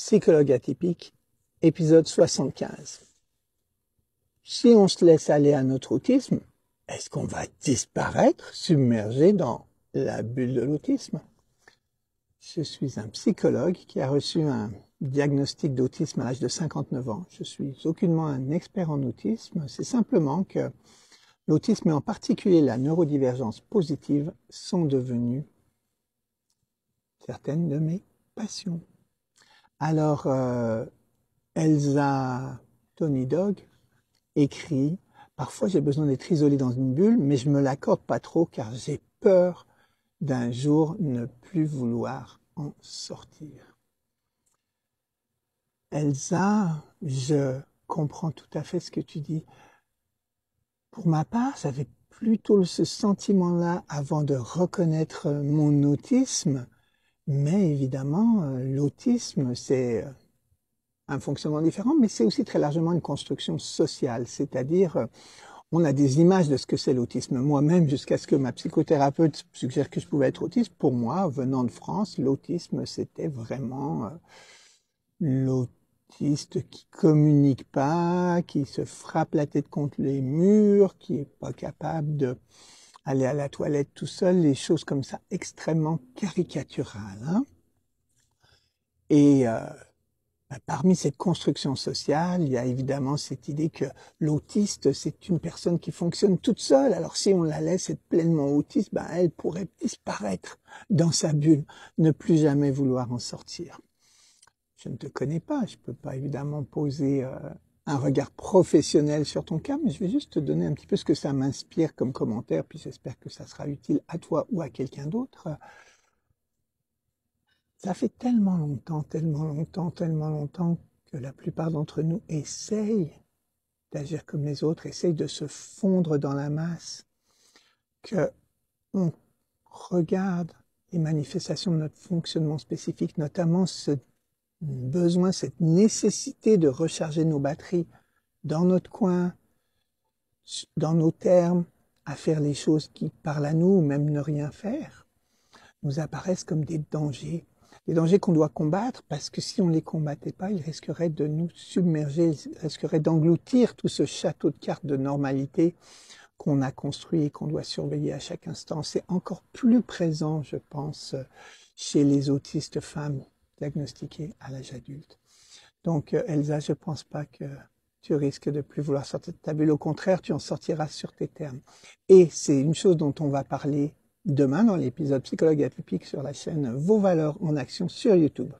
Psychologue atypique, épisode 75. Si on se laisse aller à notre autisme, est-ce qu'on va disparaître, submergé dans la bulle de l'autisme? Je suis un psychologue qui a reçu un diagnostic d'autisme à l'âge de 59 ans. Je suis aucunement un expert en autisme, c'est simplement que l'autisme et en particulier la neurodivergence positive sont devenus certaines de mes passions. Alors, euh, Elsa Tony Dog écrit Parfois j'ai besoin d'être isolé dans une bulle, mais je me l'accorde pas trop car j'ai peur d'un jour ne plus vouloir en sortir. Elsa, je comprends tout à fait ce que tu dis. Pour ma part, j'avais plutôt ce sentiment-là avant de reconnaître mon autisme mais évidemment, euh, l'autisme, c'est euh, un fonctionnement différent, mais c'est aussi très largement une construction sociale, c'est-à-dire euh, on a des images de ce que c'est l'autisme. Moi-même, jusqu'à ce que ma psychothérapeute suggère que je pouvais être autiste, pour moi, venant de France, l'autisme, c'était vraiment l'autiste qui communique pas, qui se frappe la tête contre les murs, qui est pas capable de aller à la toilette tout seul, les choses comme ça extrêmement caricaturales. Hein. Et euh, bah, parmi cette construction sociale, il y a évidemment cette idée que l'autiste, c'est une personne qui fonctionne toute seule. Alors si on la laisse être pleinement autiste, bah, elle pourrait disparaître dans sa bulle, ne plus jamais vouloir en sortir. Je ne te connais pas, je peux pas évidemment poser euh, un regard professionnel sur ton cas, mais je vais juste te donner un petit peu ce que ça m'inspire comme commentaire, puis j'espère que ça sera utile à toi ou à quelqu'un d'autre. Ça fait tellement longtemps, tellement longtemps, tellement longtemps que la plupart d'entre nous essayent d'agir comme les autres, essayent de se fondre dans la masse, que on regarde les manifestations de notre fonctionnement spécifique, notamment ce besoin, cette nécessité de recharger nos batteries dans notre coin, dans nos termes, à faire les choses qui parlent à nous ou même ne rien faire, nous apparaissent comme des dangers. Des dangers qu'on doit combattre parce que si on ne les combattait pas, ils risqueraient de nous submerger, ils risqueraient d'engloutir tout ce château de cartes de normalité qu'on a construit et qu'on doit surveiller à chaque instant. C'est encore plus présent, je pense, chez les autistes femmes diagnostiqué à l'âge adulte. Donc, euh, Elsa, je pense pas que tu risques de plus vouloir sortir de ta bulle. Au contraire, tu en sortiras sur tes termes. Et c'est une chose dont on va parler demain dans l'épisode Psychologue atypique sur la chaîne Vos valeurs en action sur YouTube.